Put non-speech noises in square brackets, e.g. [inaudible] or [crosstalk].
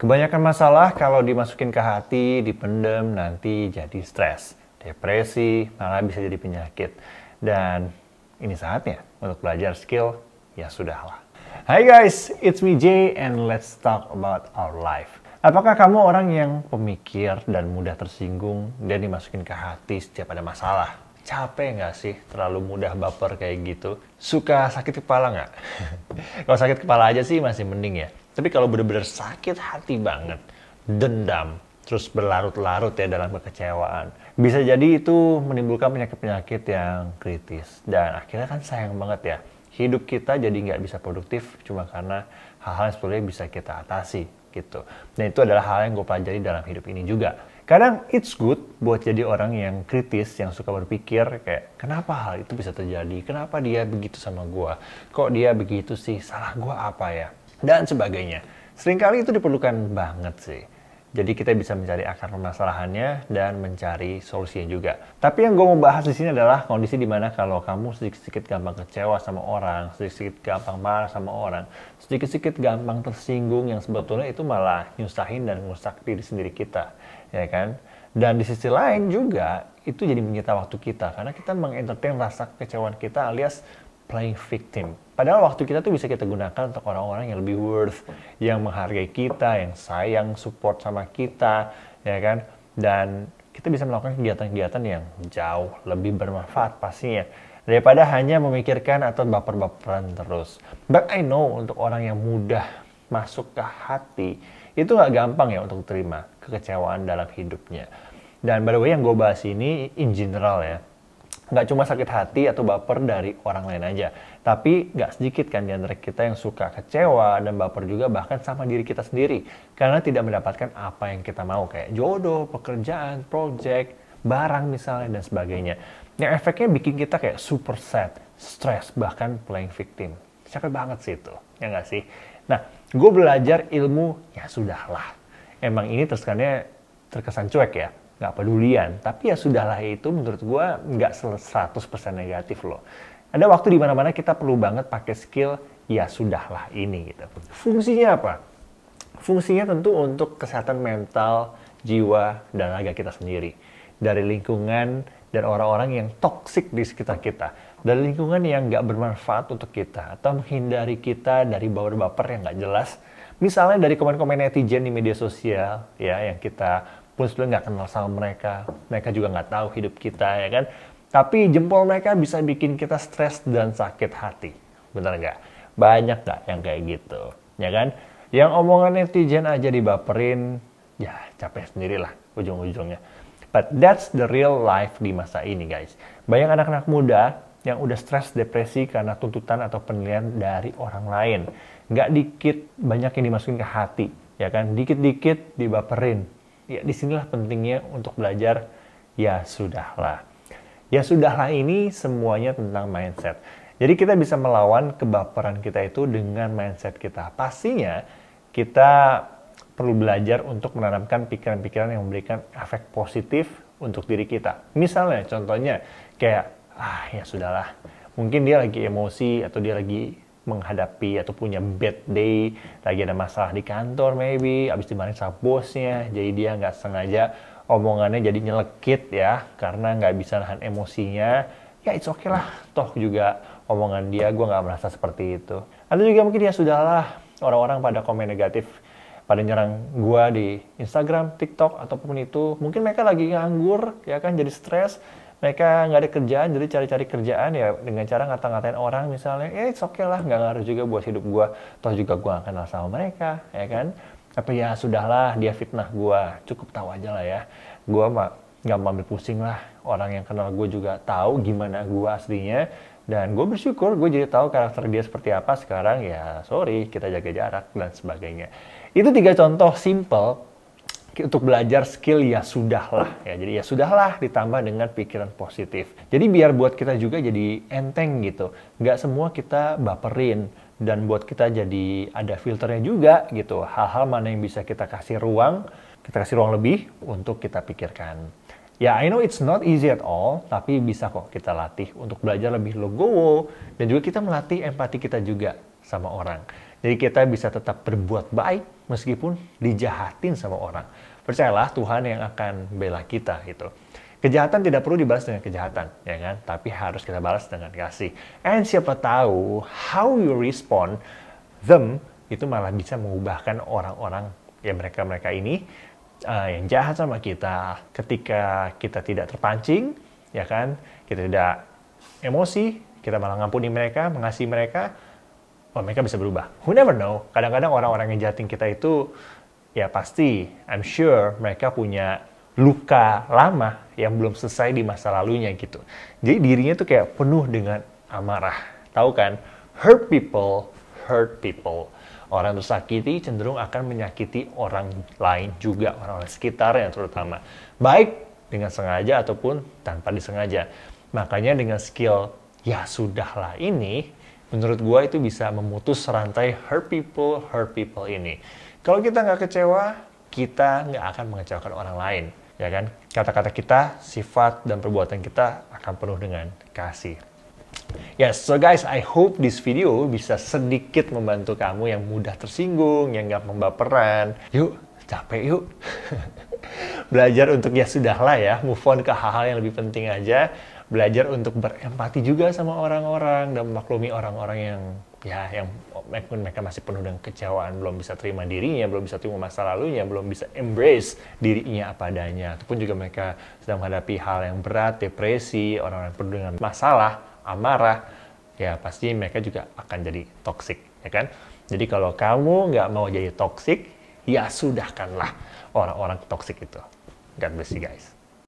Kebanyakan masalah kalau dimasukin ke hati, dipendem, nanti jadi stres, depresi, malah bisa jadi penyakit. Dan ini saatnya untuk belajar skill, ya sudahlah. Hai guys, it's me Jay and let's talk about our life. Apakah kamu orang yang pemikir dan mudah tersinggung dan dimasukin ke hati setiap ada masalah? Capek nggak sih terlalu mudah baper kayak gitu? Suka sakit kepala nggak? [laughs] Kalau sakit kepala aja sih masih mending ya. Tapi kalau bener-bener sakit hati banget, dendam, terus berlarut-larut ya dalam kekecewaan, bisa jadi itu menimbulkan penyakit-penyakit yang kritis. Dan akhirnya kan sayang banget ya, hidup kita jadi nggak bisa produktif cuma karena hal-hal yang sebetulnya bisa kita atasi gitu. Dan itu adalah hal yang gue pelajari dalam hidup ini juga. Kadang it's good buat jadi orang yang kritis, yang suka berpikir kayak kenapa hal itu bisa terjadi, kenapa dia begitu sama gue, kok dia begitu sih, salah gue apa ya dan sebagainya. Seringkali itu diperlukan banget sih. Jadi kita bisa mencari akar permasalahannya dan mencari solusinya juga. Tapi yang gue mau bahas di sini adalah kondisi di mana kalau kamu sedikit-sedikit gampang kecewa sama orang, sedikit-sedikit gampang marah sama orang, sedikit-sedikit gampang tersinggung yang sebetulnya itu malah nyusahin dan ngusak diri sendiri kita, ya kan? Dan di sisi lain juga itu jadi menyita waktu kita karena kita mengentertain rasa kecewaan kita alias playing victim. Padahal waktu kita tuh bisa kita gunakan untuk orang-orang yang lebih worth, yang menghargai kita, yang sayang, support sama kita, ya kan? Dan kita bisa melakukan kegiatan-kegiatan yang jauh lebih bermanfaat pastinya daripada hanya memikirkan atau baper-baperan terus. But I know untuk orang yang mudah masuk ke hati itu nggak gampang ya untuk terima kekecewaan dalam hidupnya. Dan by the way yang gue bahas ini in general ya, nggak cuma sakit hati atau baper dari orang lain aja, tapi nggak sedikit kan di antara kita yang suka kecewa dan baper juga bahkan sama diri kita sendiri karena tidak mendapatkan apa yang kita mau kayak jodoh, pekerjaan, project, barang misalnya dan sebagainya. Yang efeknya bikin kita kayak super sad, stress, bahkan playing victim. Capek banget sih itu, ya nggak sih? Nah, gue belajar ilmu, ya sudahlah. Emang ini terkesannya terkesan cuek ya, nggak pedulian. Tapi ya sudahlah itu menurut gue nggak 100% negatif loh. Ada waktu di mana-mana kita perlu banget pakai skill ya sudahlah ini gitu. Fungsinya apa? Fungsinya tentu untuk kesehatan mental, jiwa, dan raga kita sendiri. Dari lingkungan dan orang-orang yang toksik di sekitar kita. Dari lingkungan yang nggak bermanfaat untuk kita. Atau menghindari kita dari baper-baper yang nggak jelas. Misalnya dari komen-komen netizen di media sosial ya yang kita pun sebenarnya nggak kenal sama mereka, mereka juga nggak tahu hidup kita ya kan. Tapi jempol mereka bisa bikin kita stres dan sakit hati, benar nggak? Banyak nggak yang kayak gitu, ya kan? Yang omongan netizen aja dibaperin, ya capek sendirilah ujung-ujungnya. But that's the real life di masa ini guys. Banyak anak-anak muda yang udah stres depresi karena tuntutan atau penilaian dari orang lain. Nggak dikit banyak yang dimasukin ke hati, ya kan? Dikit-dikit dibaperin, ya di sinilah pentingnya untuk belajar ya sudahlah. Ya sudahlah ini semuanya tentang mindset. Jadi kita bisa melawan kebaperan kita itu dengan mindset kita. Pastinya kita perlu belajar untuk menanamkan pikiran-pikiran yang memberikan efek positif untuk diri kita. Misalnya contohnya kayak ah ya sudahlah. Mungkin dia lagi emosi atau dia lagi menghadapi atau punya bad day, lagi ada masalah di kantor maybe, habis dimarahin sama bosnya, jadi dia nggak sengaja omongannya jadi nyelekit ya, karena nggak bisa nahan emosinya, ya it's okay lah, toh juga omongan dia gue nggak merasa seperti itu. Ada juga mungkin ya sudahlah, orang-orang pada komen negatif, pada nyerang gue di Instagram, TikTok, ataupun itu, mungkin mereka lagi nganggur, ya kan, jadi stres, mereka nggak ada kerjaan jadi cari-cari kerjaan ya dengan cara ngata-ngatain orang misalnya. Eh it's okay lah nggak ngaruh juga buat hidup gue toh juga gue gak kenal sama mereka ya kan? Tapi ya sudahlah dia fitnah gue cukup tahu aja lah ya. Gue mah nggak ambil pusing lah. Orang yang kenal gue juga tahu gimana gue aslinya. Dan gue bersyukur gue jadi tahu karakter dia seperti apa sekarang. Ya sorry kita jaga jarak dan sebagainya. Itu tiga contoh simple untuk belajar skill ya sudahlah ya. Jadi ya sudahlah ditambah dengan pikiran positif. Jadi biar buat kita juga jadi enteng gitu. Nggak semua kita baperin dan buat kita jadi ada filternya juga gitu. Hal-hal mana yang bisa kita kasih ruang kita kasih ruang lebih untuk kita pikirkan. Ya, I know it's not easy at all, tapi bisa kok kita latih untuk belajar lebih legowo dan juga kita melatih empati kita juga sama orang. Jadi kita bisa tetap berbuat baik meskipun dijahatin sama orang. Percayalah Tuhan yang akan bela kita gitu. Kejahatan tidak perlu dibalas dengan kejahatan, ya kan? Tapi harus kita balas dengan kasih. And siapa tahu how you respond them itu malah bisa mengubahkan orang-orang ya mereka-mereka ini uh, yang jahat sama kita ketika kita tidak terpancing, ya kan? Kita tidak emosi, kita malah ngampuni mereka, mengasihi mereka, oh mereka bisa berubah. Who never know? Kadang-kadang orang-orang yang jahatin kita itu ya pasti, I'm sure mereka punya luka lama yang belum selesai di masa lalunya gitu. Jadi dirinya tuh kayak penuh dengan amarah. Tahu kan? Hurt people, hurt people. Orang tersakiti cenderung akan menyakiti orang lain juga, orang-orang sekitar yang terutama. Baik dengan sengaja ataupun tanpa disengaja. Makanya dengan skill ya sudahlah ini, menurut gua itu bisa memutus rantai hurt people, hurt people ini. Kalau kita nggak kecewa, kita nggak akan mengecewakan orang lain ya kan? Kata-kata kita, sifat dan perbuatan kita akan penuh dengan kasih. Yes, so guys, I hope this video bisa sedikit membantu kamu yang mudah tersinggung, yang nggak membaperan. Yuk, capek yuk. [laughs] Belajar untuk ya sudahlah ya, move on ke hal-hal yang lebih penting aja. Belajar untuk berempati juga sama orang-orang dan memaklumi orang-orang yang ya yang mereka masih penuh dengan kecewaan, belum bisa terima dirinya, belum bisa terima masa lalunya, belum bisa embrace dirinya apa adanya. Ataupun juga mereka sedang menghadapi hal yang berat, depresi, orang-orang penuh dengan masalah, amarah, ya pasti mereka juga akan jadi toxic, ya kan? Jadi kalau kamu nggak mau jadi toxic, ya sudahkanlah orang-orang toxic itu. God bless you guys.